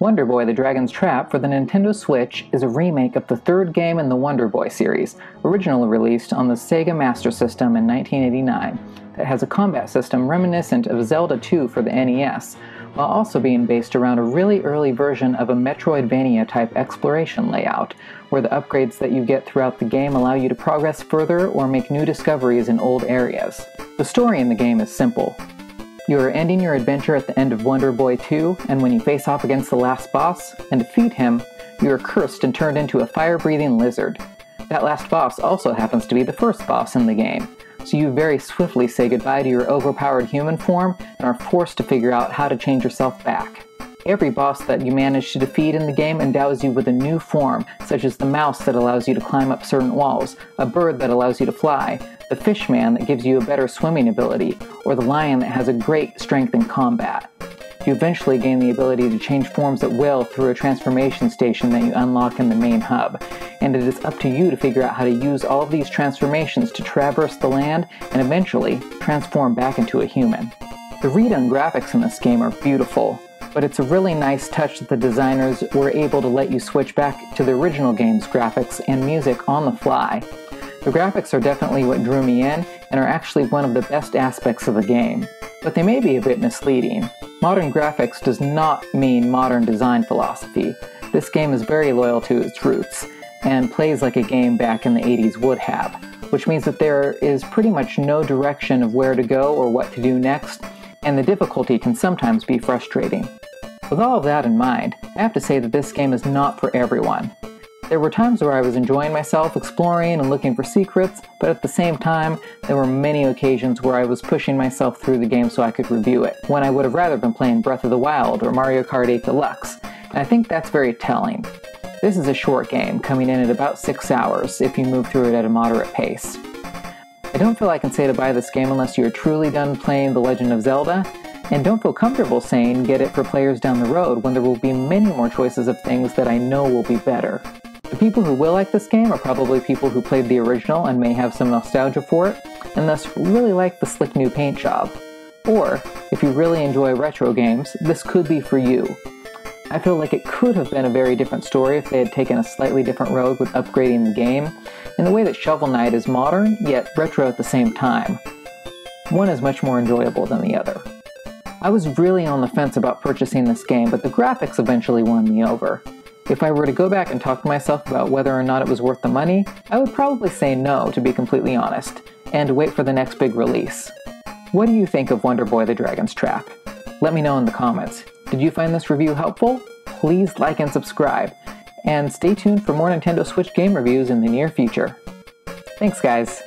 Wonder Boy The Dragon's Trap for the Nintendo Switch is a remake of the third game in the Wonder Boy series, originally released on the Sega Master System in 1989, that has a combat system reminiscent of Zelda 2 for the NES, while also being based around a really early version of a Metroidvania type exploration layout, where the upgrades that you get throughout the game allow you to progress further or make new discoveries in old areas. The story in the game is simple. You are ending your adventure at the end of Wonder Boy 2, and when you face off against the last boss and defeat him, you are cursed and turned into a fire breathing lizard. That last boss also happens to be the first boss in the game, so you very swiftly say goodbye to your overpowered human form and are forced to figure out how to change yourself back. Every boss that you manage to defeat in the game endows you with a new form, such as the mouse that allows you to climb up certain walls, a bird that allows you to fly, the fishman that gives you a better swimming ability, or the lion that has a great strength in combat. You eventually gain the ability to change forms at will through a transformation station that you unlock in the main hub, and it is up to you to figure out how to use all of these transformations to traverse the land and eventually transform back into a human. The redone graphics in this game are beautiful, but it's a really nice touch that the designers were able to let you switch back to the original game's graphics and music on the fly. The graphics are definitely what drew me in and are actually one of the best aspects of the game, but they may be a bit misleading. Modern graphics does not mean modern design philosophy. This game is very loyal to its roots and plays like a game back in the 80s would have, which means that there is pretty much no direction of where to go or what to do next, and the difficulty can sometimes be frustrating. With all of that in mind, I have to say that this game is not for everyone. There were times where I was enjoying myself, exploring and looking for secrets, but at the same time, there were many occasions where I was pushing myself through the game so I could review it, when I would have rather been playing Breath of the Wild or Mario Kart 8 Deluxe, and I think that's very telling. This is a short game, coming in at about 6 hours if you move through it at a moderate pace. I don't feel I can say to buy this game unless you're truly done playing The Legend of Zelda, and don't feel comfortable saying get it for players down the road when there will be many more choices of things that I know will be better. The people who will like this game are probably people who played the original and may have some nostalgia for it, and thus really like the slick new paint job. Or, if you really enjoy retro games, this could be for you. I feel like it could have been a very different story if they had taken a slightly different road with upgrading the game, in the way that Shovel Knight is modern, yet retro at the same time. One is much more enjoyable than the other. I was really on the fence about purchasing this game, but the graphics eventually won me over. If I were to go back and talk to myself about whether or not it was worth the money, I would probably say no, to be completely honest, and wait for the next big release. What do you think of Wonder Boy the Dragon's Trap? Let me know in the comments. Did you find this review helpful? Please like and subscribe, and stay tuned for more Nintendo Switch game reviews in the near future. Thanks, guys.